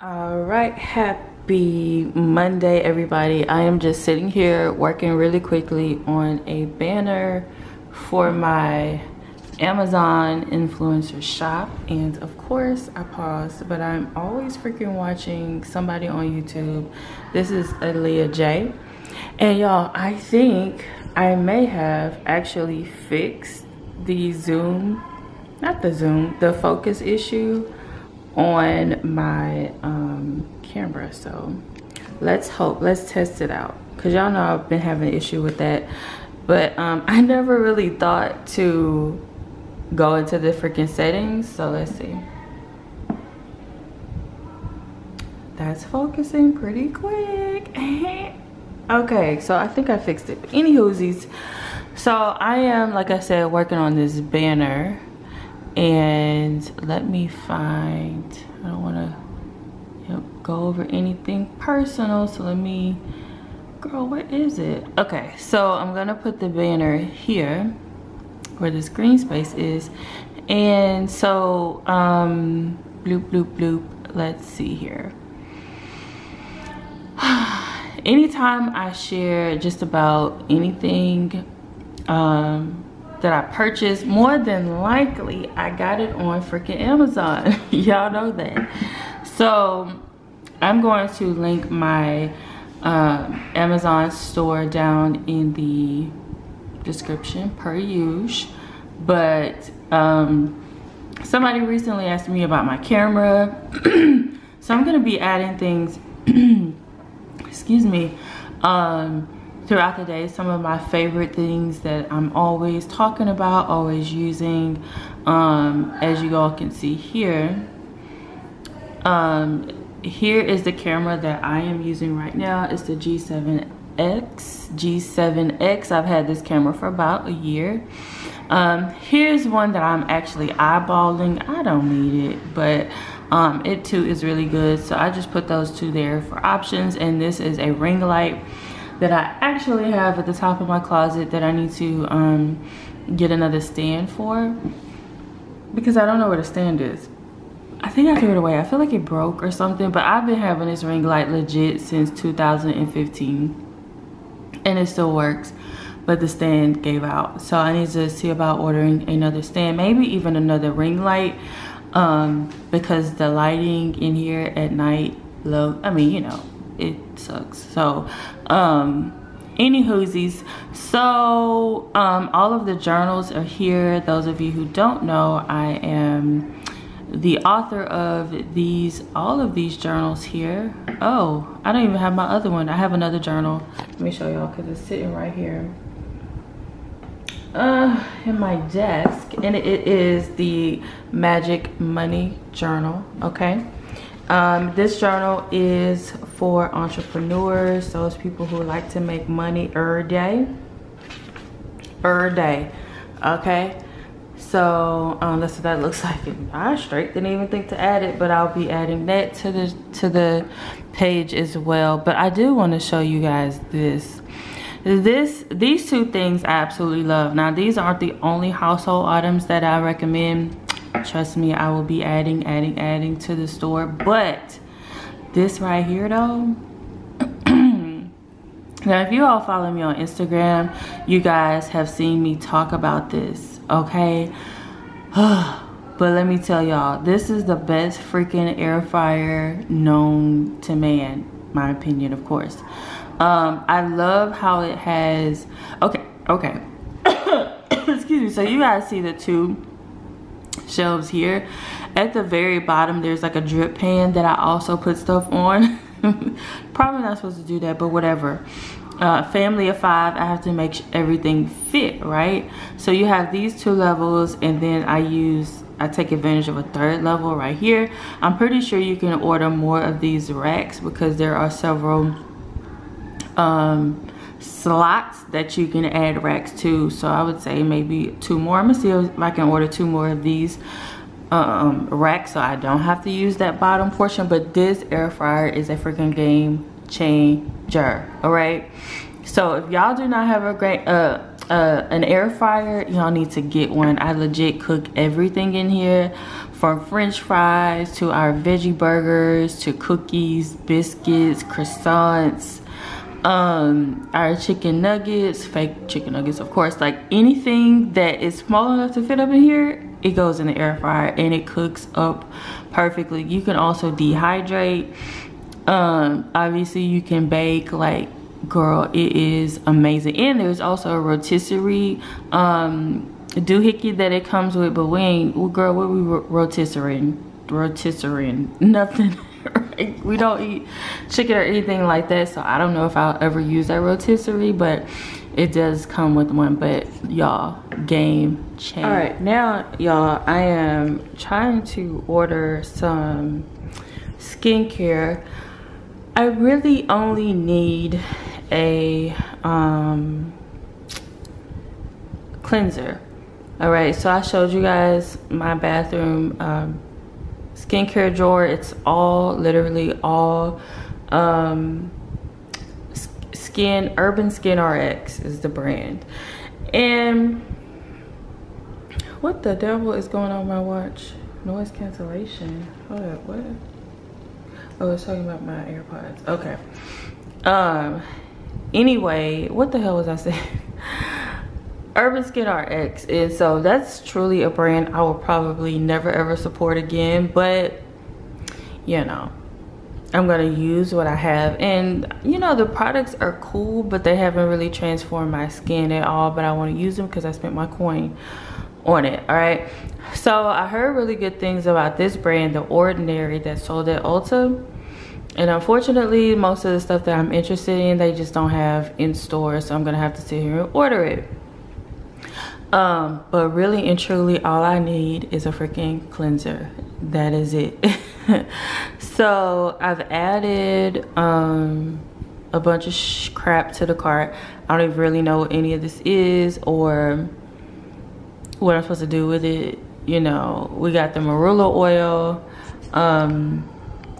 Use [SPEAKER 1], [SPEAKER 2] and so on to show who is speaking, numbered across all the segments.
[SPEAKER 1] all right happy monday everybody. I am just sitting here working really quickly on a banner for my amazon influencer shop. And of course i paused but i'm always freaking watching somebody on youtube. This is Aaliyah J. And y'all i think i may have actually fixed the zoom not the zoom the focus issue on my um, camera. So let's hope, let's test it out. Cause y'all know I've been having an issue with that. But um, I never really thought to go into the freaking settings. So let's see. That's focusing pretty quick. okay, so I think I fixed it. Any hoosies. So I am, like I said, working on this banner and let me find i don't want to go over anything personal so let me girl where is it? Okay so i'm gonna put the banner here where this green space is. And so um bloop bloop bloop let's see here. Anytime i share just about anything um that I purchased, more than likely I got it on freaking Amazon. Y'all know that. So I'm going to link my um, Amazon store down in the description per usual. But um, somebody recently asked me about my camera. so I'm gonna be adding things, excuse me, um, throughout the day some of my favorite things that I'm always talking about, always using. Um, as you all can see here, um, here is the camera that I am using right now. It's the G7X, G7X. I've had this camera for about a year. Um, here's one that I'm actually eyeballing. I don't need it, but um, it too is really good. So I just put those two there for options. And this is a ring light that I actually have at the top of my closet that I need to um, get another stand for because I don't know where the stand is. I think I threw it away. I feel like it broke or something, but I've been having this ring light legit since 2015 and it still works, but the stand gave out. So I need to see about ordering another stand, maybe even another ring light um, because the lighting in here at night, low, I mean, you know, it sucks. So, um, any hoosies. So, um, all of the journals are here. Those of you who don't know, I am the author of these, all of these journals here. Oh, I don't even have my other one. I have another journal. Let me show y'all because it's sitting right here uh, in my desk. And it is the Magic Money Journal, okay? Um, this journal is for entrepreneurs, those people who like to make money every day. Day, okay? So um, that's what that looks like. I straight didn't even think to add it, but I'll be adding that to the to the page as well. But I do want to show you guys this. This these two things I absolutely love. Now these aren't the only household items that I recommend trust me i will be adding adding adding to the store but this right here though. Now if you all follow me on instagram you guys have seen me talk about this okay? But let me tell y'all this is the best freaking air fryer known to man my opinion of course. Um i love how it has okay okay. Excuse me. So you guys see the two shelves here at the very bottom there's like a drip pan that i also put stuff on. Probably not supposed to do that but whatever. Uh, family of five i have to make everything fit right? So you have these two levels and then i use I take advantage of a third level right here. I'm pretty sure you can order more of these racks because there are several um, slots that you can add racks to. So i would say maybe two more. I'm gonna see if i can order two more of these um, racks so i don't have to use that bottom portion but this air fryer is a freaking game changer all right? So if y'all do not have a great uh uh, an air fryer y'all need to get one. I legit cook everything in here from french fries to our veggie burgers to cookies biscuits croissants um our chicken nuggets fake chicken nuggets of course like anything that is small enough to fit up in here it goes in the air fryer and it cooks up perfectly. You can also dehydrate. Um obviously you can bake like girl it is amazing. And there's also a rotisserie um doohickey that it comes with but we ain't well, girl what we rotisserie rotisserie nothing. We don't eat chicken or anything like that so i don't know if i'll ever use that rotisserie but it does come with one but y'all game change all right now y'all i am trying to order some skincare i really only need a um, cleanser. All right, so I showed you guys my bathroom um, skincare drawer. It's all, literally all um, skin, Urban Skin RX is the brand. And what the devil is going on my watch? Noise cancellation. Hold up, what? Oh, it's talking about my AirPods. Okay. Um, anyway what the hell was i saying urban skin rx and so that's truly a brand i will probably never ever support again but you know i'm gonna use what i have. And you know the products are cool but they haven't really transformed my skin at all but i want to use them because i spent my coin on it all right? So i heard really good things about this brand the ordinary that sold at ulta. And unfortunately most of the stuff that i'm interested in they just don't have in store so i'm gonna have to sit here and order it. Um but really and truly all i need is a freaking cleanser that is it. So i've added um a bunch of crap to the cart. I don't even really know what any of this is or what i'm supposed to do with it. You know we got the marula oil. Um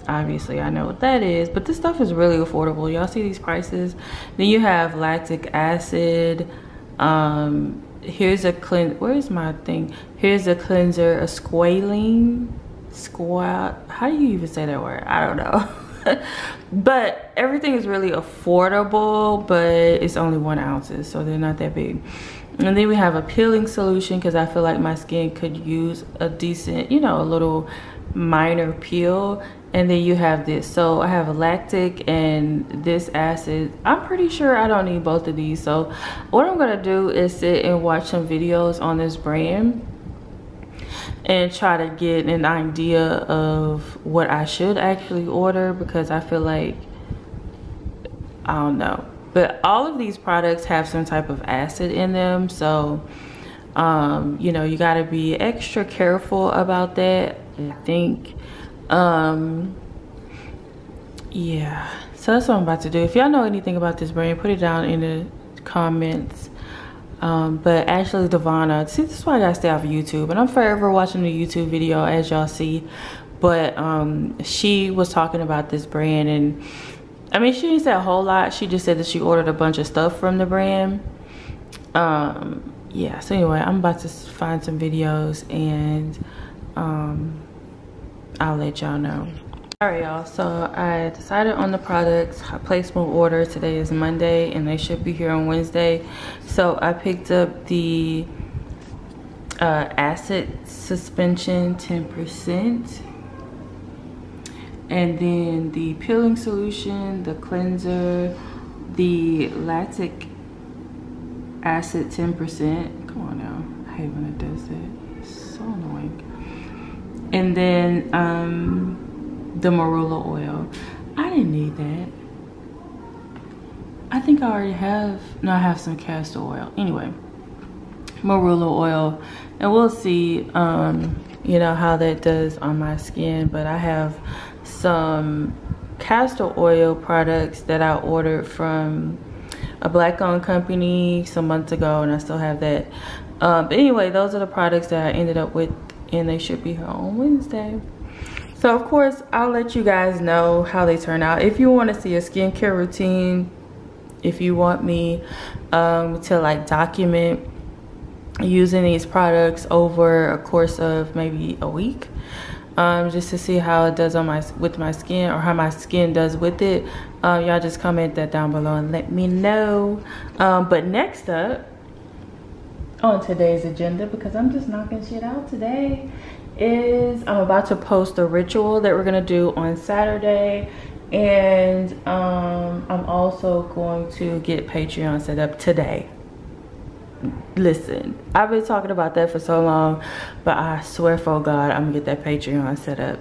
[SPEAKER 1] obviously i know what that is but this stuff is really affordable. Y'all see these prices? Then you have lactic acid. Um here's a clean where's my thing? Here's a cleanser a squalane squat how do you even say that word? I don't know. But everything is really affordable but it's only one ounces so they're not that big. And then we have a peeling solution because i feel like my skin could use a decent you know a little minor peel. And then you have this. So i have a lactic and this acid. I'm pretty sure i don't need both of these. So what i'm gonna do is sit and watch some videos on this brand and try to get an idea of what i should actually order because i feel like i don't know. But all of these products have some type of acid in them. So um, you know you got to be extra careful about that. I think um yeah. So that's what i'm about to do. If y'all know anything about this brand put it down in the comments um, but Ashley Devana, see this is why I gotta stay off of YouTube and I'm forever watching the YouTube video as y'all see. But um, she was talking about this brand and I mean she didn't say a whole lot. She just said that she ordered a bunch of stuff from the brand. Um, yeah so anyway I'm about to find some videos and um, I'll let y'all know. All right, y'all, so I decided on the products. I placed my order. Today is Monday and they should be here on Wednesday. So I picked up the uh, acid suspension 10%. And then the peeling solution, the cleanser, the lactic acid 10%. Come on now, I hate when it does that. It's so annoying and then um, the marula oil. I didn't need that. I think i already have no i have some castor oil. Anyway marula oil. And we'll see um, you know how that does on my skin but i have some castor oil products that i ordered from a black owned company some months ago and i still have that. Um, but anyway those are the products that i ended up with and they should be here on Wednesday. So of course, I'll let you guys know how they turn out. If you want to see a skincare routine if you want me um, to like document using these products over a course of maybe a week um, just to see how it does on my with my skin or how my skin does with it um, y'all just comment that down below and let me know um, but next up on today's agenda because I'm just knocking shit out today is I'm about to post a ritual that we're gonna do on Saturday. And um, I'm also going to get Patreon set up today. Listen i've been talking about that for so long but i swear for god i'm gonna get that patreon set up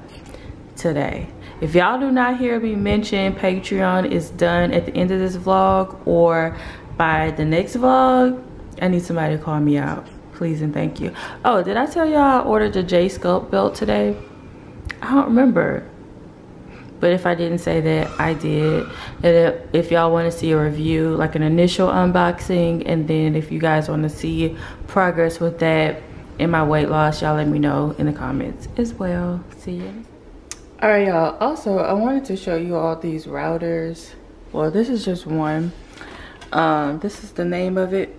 [SPEAKER 1] today. If y'all do not hear me mention patreon is done at the end of this vlog or by the next vlog i need somebody to call me out please and thank you oh did i tell y'all i ordered a j sculpt belt today i don't remember but if I didn't say that, I did. And if y'all want to see a review, like an initial unboxing, and then if you guys want to see progress with that in my weight loss, y'all let me know in the comments as well. See you. All right, y'all. Also, I wanted to show you all these routers. Well, this is just one. Um, this is the name of it.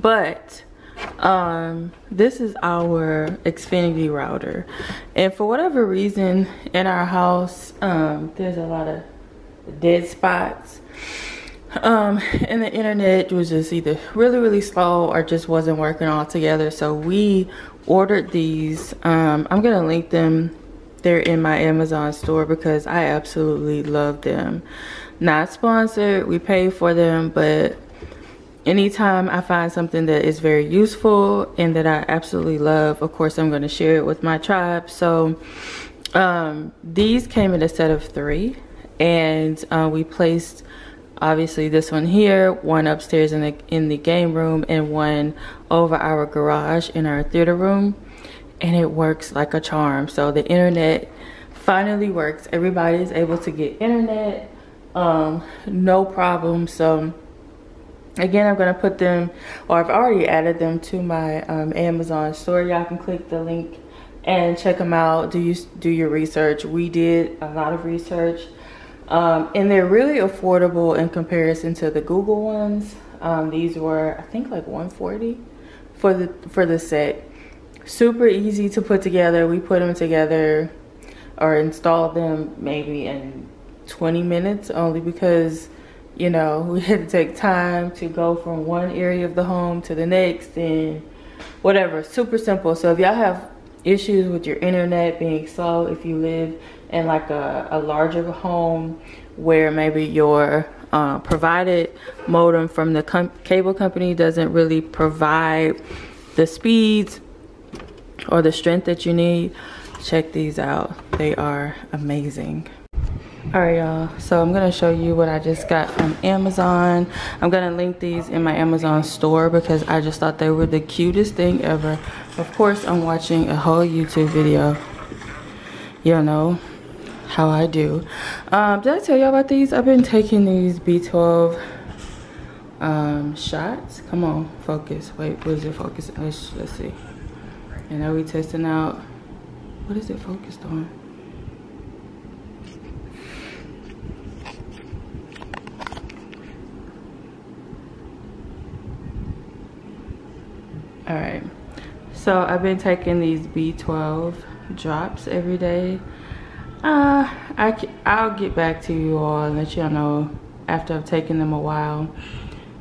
[SPEAKER 1] But um this is our xfinity router. And for whatever reason in our house um there's a lot of dead spots. Um and the internet was just either really really slow or just wasn't working all together. So we ordered these. Um i'm gonna link them. They're in my amazon store because i absolutely love them. Not sponsored. We pay for them but anytime I find something that is very useful and that I absolutely love, of course, I'm going to share it with my tribe. So um, these came in a set of three and uh, we placed obviously this one here, one upstairs in the, in the game room and one over our garage in our theater room. And it works like a charm. So the internet finally works. Everybody is able to get internet, um, no problem. So again i'm going to put them or i've already added them to my um, amazon store. Y'all can click the link and check them out. Do you do your research. We did a lot of research. Um, and they're really affordable in comparison to the google ones. Um, these were i think like 140 for the for the set. Super easy to put together. We put them together or installed them maybe in 20 minutes only because you know, we had to take time to go from one area of the home to the next and whatever. Super simple. So if y'all have issues with your internet being slow, if you live in like a, a larger home where maybe your uh, provided modem from the com cable company doesn't really provide the speeds or the strength that you need, check these out. They are amazing all right y'all. So i'm gonna show you what i just got from amazon. I'm gonna link these in my amazon store because i just thought they were the cutest thing ever. Of course i'm watching a whole youtube video. You know how i do. Um, did i tell y'all about these? I've been taking these b12 um, shots. Come on focus. Wait what is it focusing? Let's let's see. And now we testing out. What is it focused on all right so i've been taking these b12 drops every day. Uh i i'll get back to you all and let y'all know after i've taken them a while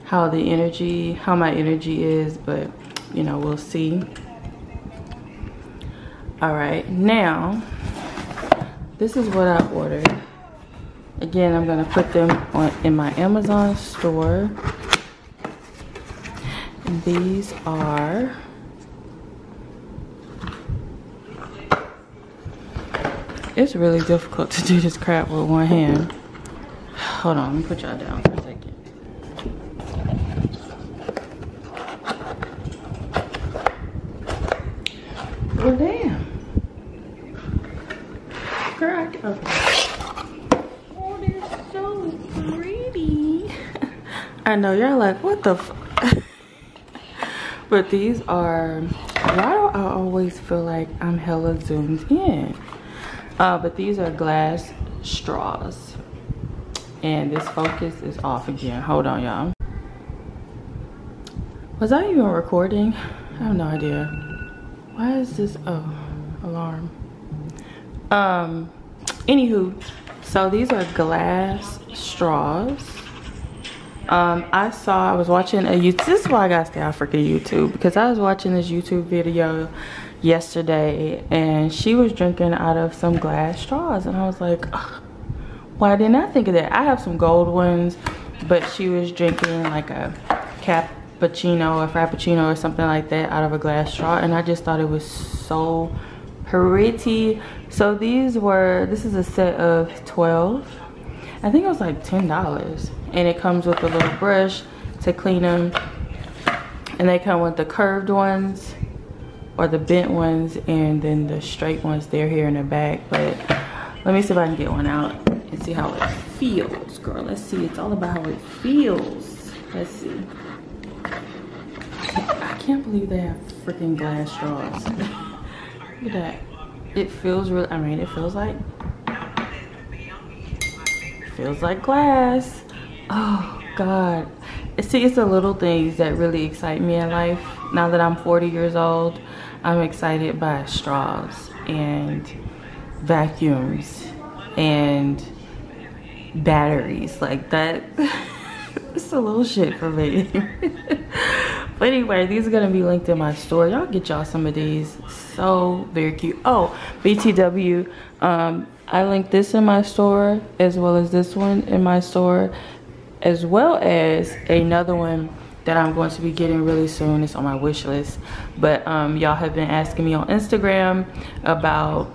[SPEAKER 1] how the energy how my energy is but you know we'll see. All right now this is what i ordered. Again i'm gonna put them on in my amazon store these are it's really difficult to do this crap with one hand. Hold on let me put y'all down for a second. Well damn. Girl okay oh they're so pretty. I know y'all like what the but these are, why do I always feel like I'm hella zoomed in? Uh, but these are glass straws. and this focus is off again. Hold on, y'all. Was I even recording? I have no idea. Why is this, oh, alarm. Um, anywho, so these are glass straws. Um, I saw, I was watching a YouTube, this is why I got to stay off freaking YouTube, because I was watching this YouTube video yesterday, and she was drinking out of some glass straws, and I was like, why didn't I think of that? I have some gold ones, but she was drinking like a cappuccino or frappuccino or something like that out of a glass straw, and I just thought it was so pretty. So these were, this is a set of 12. I think it was like $10. And it comes with a little brush to clean them. And they come with the curved ones or the bent ones and then the straight ones they're here in the back. But let me see if I can get one out and see how it feels, girl. Let's see. It's all about how it feels. Let's see. I can't believe they have freaking glass straws. Look at that. It feels real. I mean, it feels like feels like glass. Oh God. See, it's the little things that really excite me in life. Now that I'm 40 years old, I'm excited by straws and vacuums and batteries like that. it's a little shit for me. but anyway, these are gonna be linked in my store. Y'all get y'all some of these. So very cute. Oh, BTW. Um, I linked this in my store as well as this one in my store as well as another one that I'm going to be getting really soon. It's on my wish list. But um, y'all have been asking me on Instagram about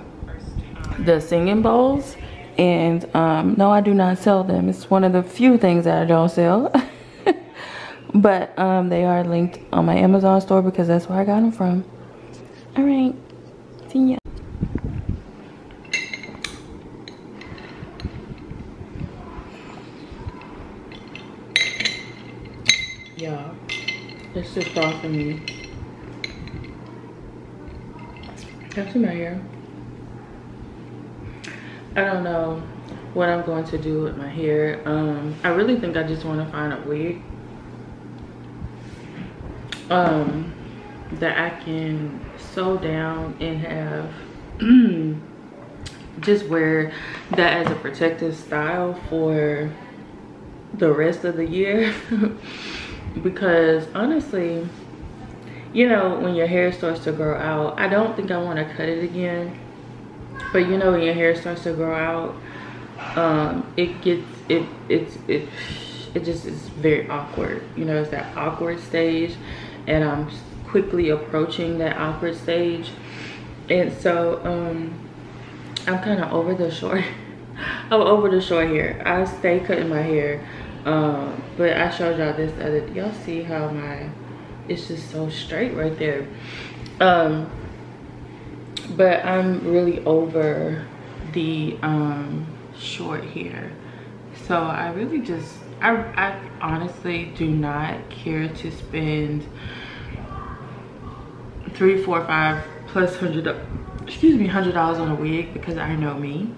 [SPEAKER 1] the singing bowls. And um, no i do not sell them. It's one of the few things that i don't sell. But um, they are linked on my amazon store because that's where i got them from. All right. See ya yeah it's just off of me. That's my hair I don't know what I'm going to do with my hair. Um, I really think I just want to find a wig. Um, that I can sew down and have just wear that as a protective style for the rest of the year because honestly you know when your hair starts to grow out I don't think I want to cut it again but you know when your hair starts to grow out um it gets it it's it it just is very awkward you know it's that awkward stage and i'm quickly approaching that awkward stage and so um i'm kind of over the short i'm over the short hair. I stay cutting my hair um but i showed y'all this other y'all see how my it's just so straight right there. Um but i'm really over the um short hair. So i really just i i honestly do not care to spend three four five plus hundred excuse me hundred dollars on a wig because i know me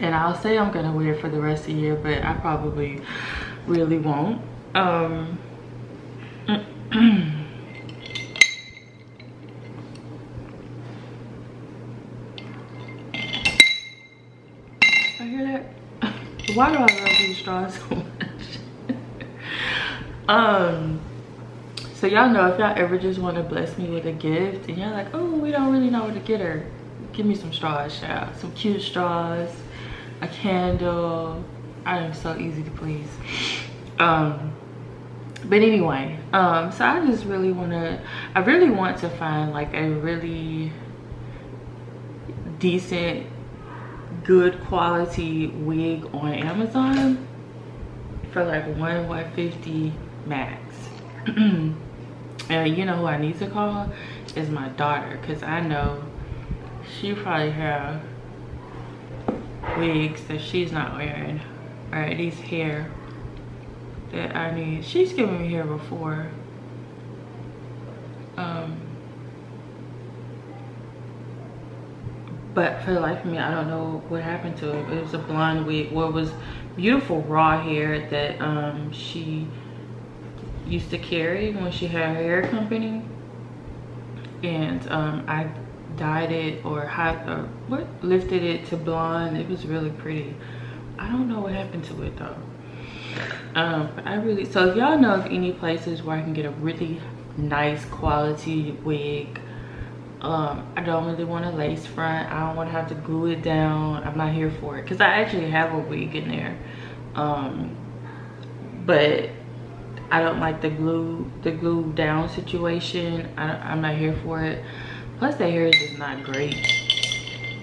[SPEAKER 1] and i'll say i'm gonna wear it for the rest of the year but i probably really won't um I hear that Why do I love these straws so much? um, so y'all know if y'all ever just want to bless me with a gift and you're like, oh, we don't really know where to get her, give me some straws, child. Some cute straws, a candle. I am so easy to please. Um, but anyway, um, so I just really want to, I really want to find like a really decent good quality wig on Amazon for like one 150 max. and you know who I need to call is my daughter because I know she probably have wigs that she's not wearing or at least hair that I need. She's given me hair before. Um, but for the life of me i don't know what happened to it it was a blonde wig it was beautiful raw hair that um she used to carry when she had her hair company and um i dyed it or hot or what lifted it to blonde. It was really pretty. I don't know what happened to it though. Um i really so if y'all know of any places where i can get a really nice quality wig um i don't really want a lace front. I don't want to have to glue it down. I'm not here for it. Because i actually have a wig in there. Um but i don't like the glue the glue down situation. I, i'm not here for it plus their hair is just not great.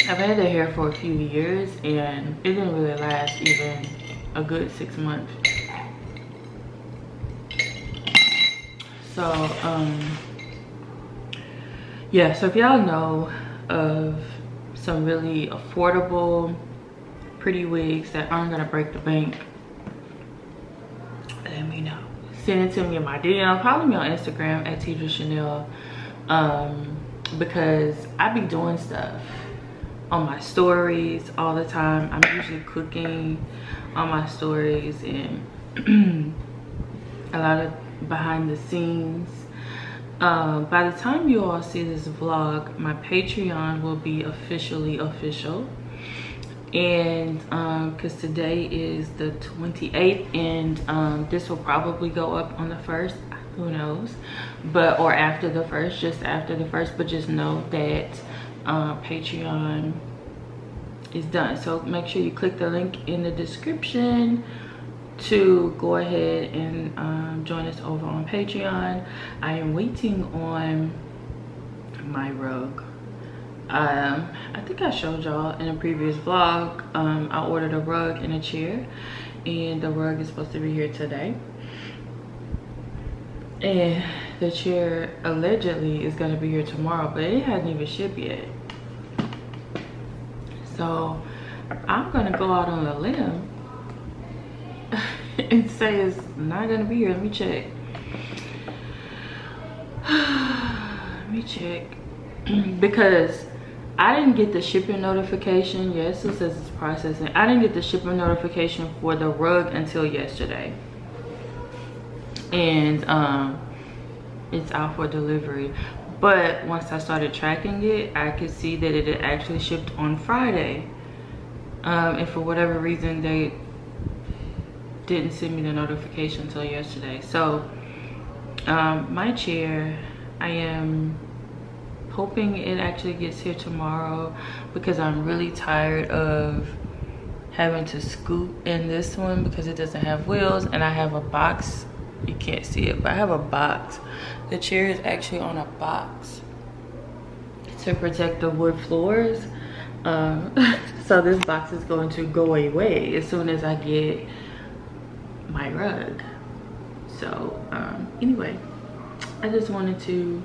[SPEAKER 1] I've had their hair for a few years and it didn't really last even a good six months. So um yeah so if y'all know of some really affordable pretty wigs that aren't gonna break the bank let me know. Send it to me in my dm follow me on instagram at Tedra chanel. Um because i be doing stuff on my stories all the time. I'm usually cooking on my stories and a lot of behind the scenes. Um, by the time you all see this vlog my patreon will be officially official. And because um, today is the 28th and um, this will probably go up on the first. Who knows but or after the first just after the first but just know that uh, patreon is done so make sure you click the link in the description to go ahead and um, join us over on Patreon. I am waiting on my rug. Um, I think I showed y'all in a previous vlog. Um, I ordered a rug and a chair and the rug is supposed to be here today. And the chair allegedly is gonna be here tomorrow, but it hasn't even shipped yet. So I'm gonna go out on a limb and say it's not gonna be here. Let me check. Let me check. because I didn't get the shipping notification. Yes, it says it's processing. I didn't get the shipping notification for the rug until yesterday. And um, it's out for delivery. But once I started tracking it, I could see that it had actually shipped on Friday. Um, and for whatever reason, they didn't send me the notification until yesterday. So um, my chair, I am hoping it actually gets here tomorrow because I'm really tired of having to scoop in this one because it doesn't have wheels and I have a box. You can't see it, but I have a box. The chair is actually on a box to protect the wood floors. Um, so this box is going to go away as soon as I get my rug so um anyway i just wanted to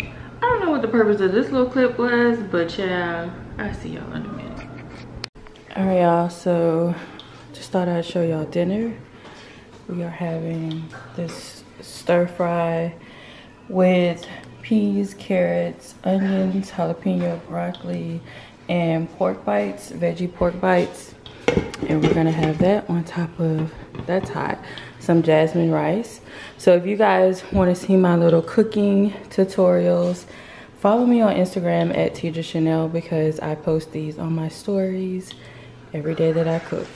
[SPEAKER 1] i don't know what the purpose of this little clip was but yeah i see y'all in a minute all right y'all so just thought i'd show y'all dinner we are having this stir fry with peas carrots onions jalapeno broccoli and pork bites veggie pork bites. And we're gonna have that on top of that's hot some jasmine rice. So if you guys want to see my little cooking tutorials follow me on instagram at Tedra chanel because i post these on my stories every day that i cook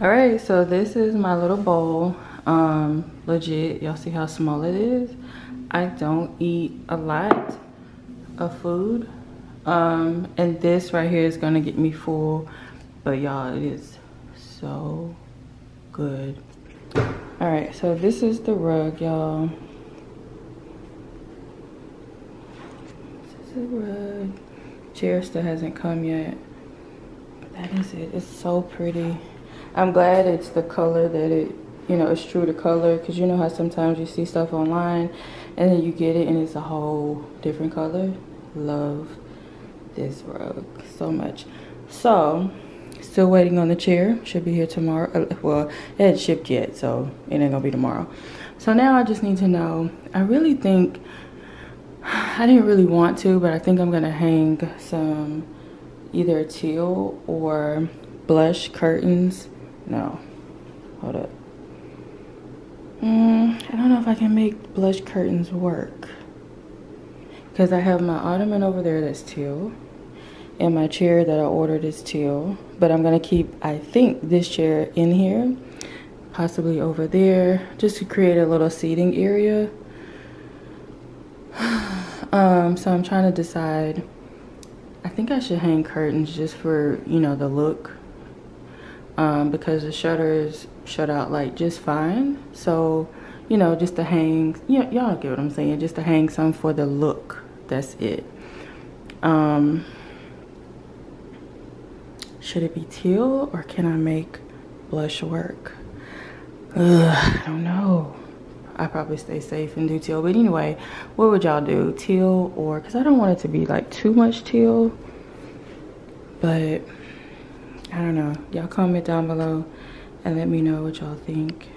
[SPEAKER 1] all right so this is my little bowl. Um legit y'all see how small it is? I don't eat a lot of food. Um and this right here is gonna get me full but y'all it is so good. All right so this is the rug y'all. This is the rug. Chair still hasn't come yet but that is it. It's so pretty i'm glad it's the color that it you know it's true to color because you know how sometimes you see stuff online and then you get it and it's a whole different color? Love this rug so much. So still waiting on the chair. Should be here tomorrow uh, well it hadn't shipped yet so it ain't gonna be tomorrow. So now i just need to know i really think I didn't really want to, but I think I'm gonna hang some either teal or blush curtains. No, hold up. Mm, I don't know if I can make blush curtains work. Because I have my ottoman over there that's teal. And my chair that I ordered is teal. But I'm going to keep, I think, this chair in here. Possibly over there. Just to create a little seating area. um, so I'm trying to decide. I think I should hang curtains just for, you know, the look um, because the shutters shut out like just fine. So, you know, just to hang, yeah, y'all get what I'm saying, just to hang some for the look. That's it. Um, should it be teal or can I make blush work? Ugh, I don't know. I probably stay safe and do teal. But anyway, what would y'all do? Teal or, because I don't want it to be like too much teal. But I don't know. Y'all comment down below and let me know what y'all think.